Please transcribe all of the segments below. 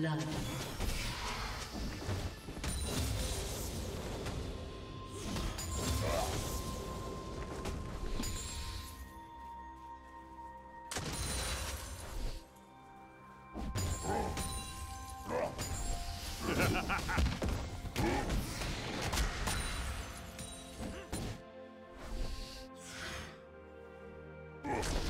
blood.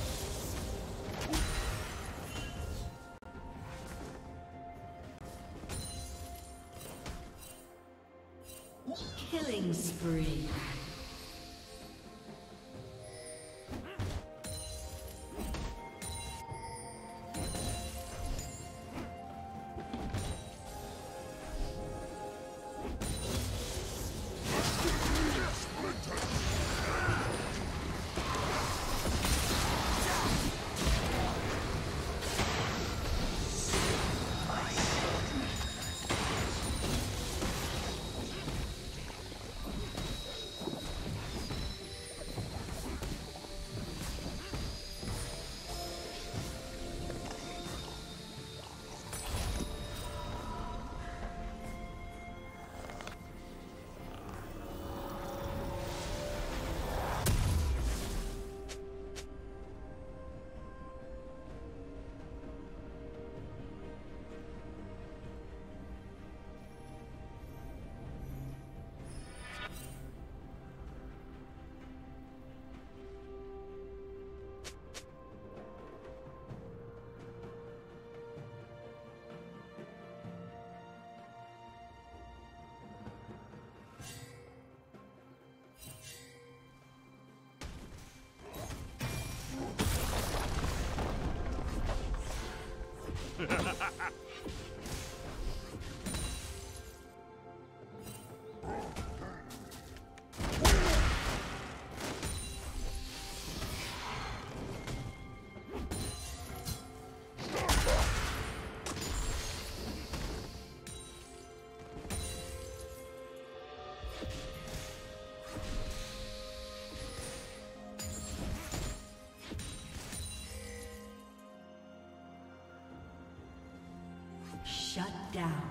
Ha ha ha! Down.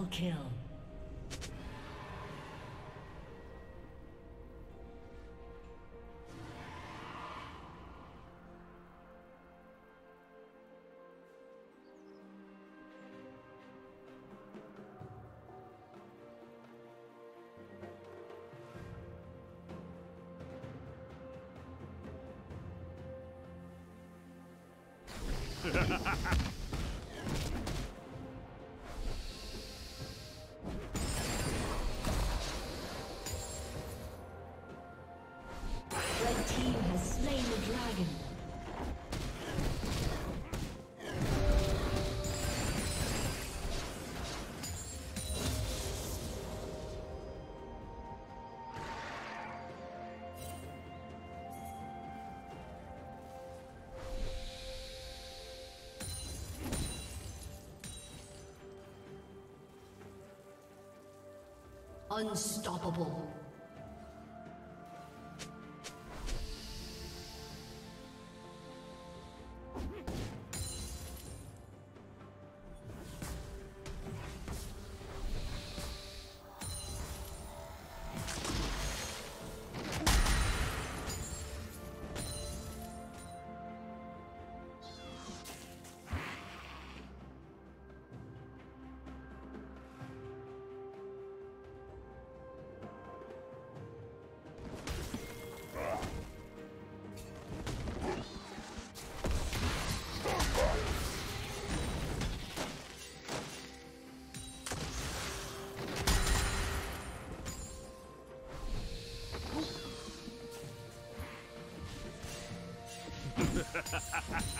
Double kill. Ha ha ha ha! Unstoppable. Ha ha ha ha!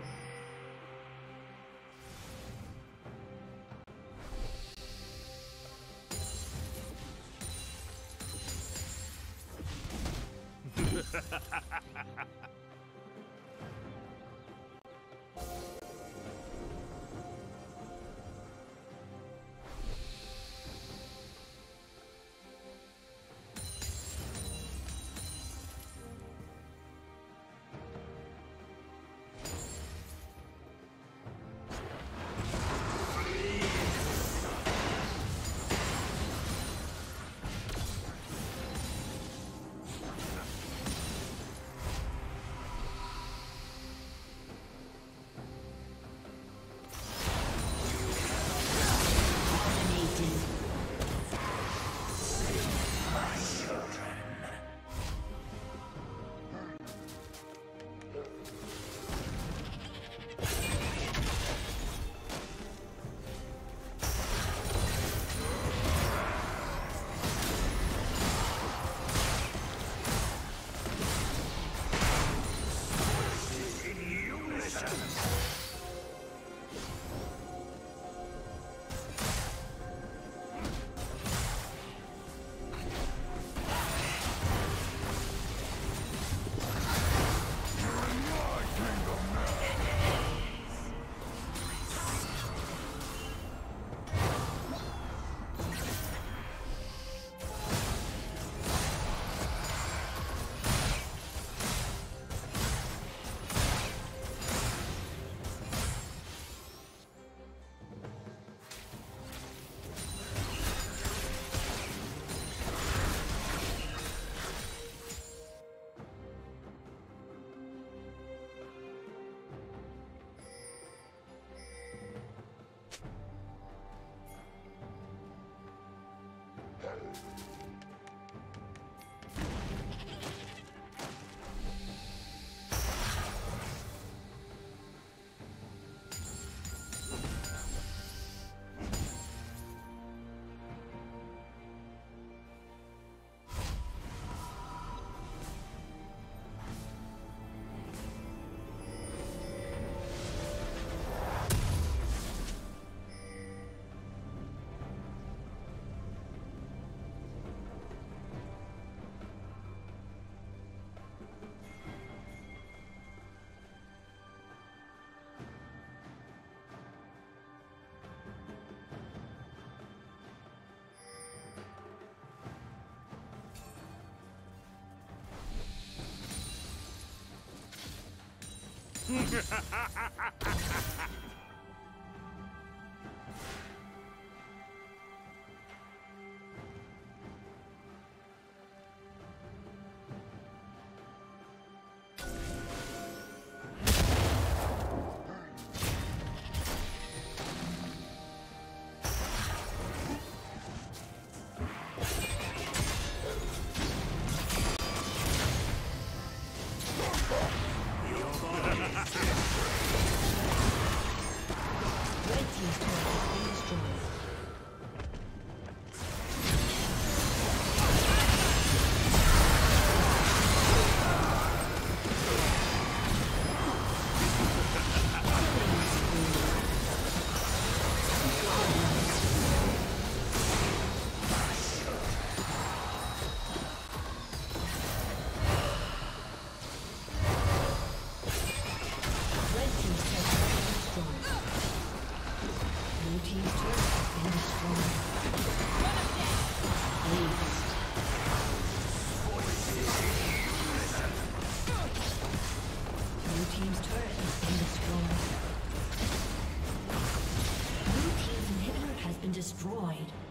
ha ha ha Ha ha ha ha ha ha! destroyed.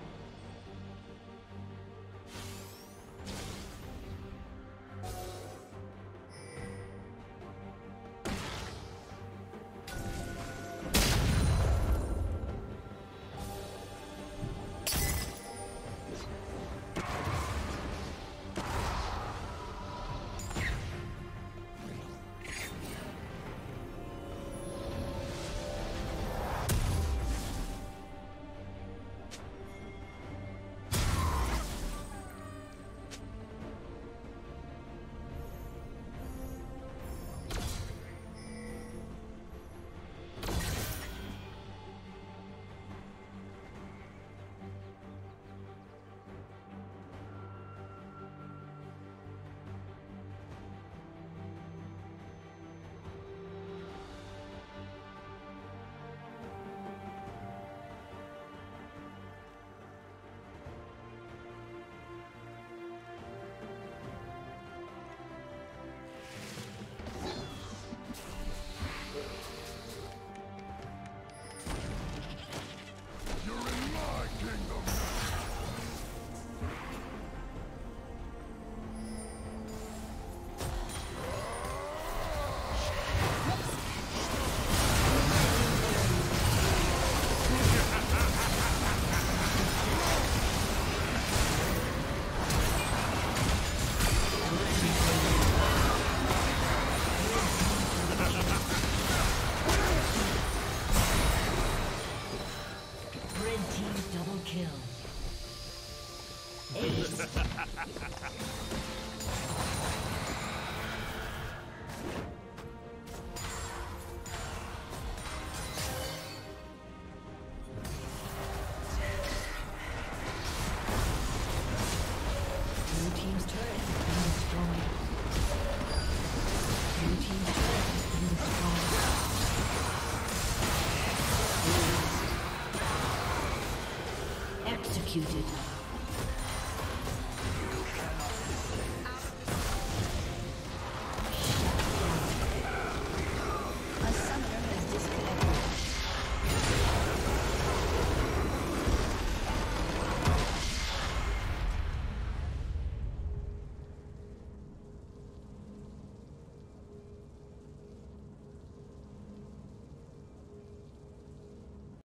Executed.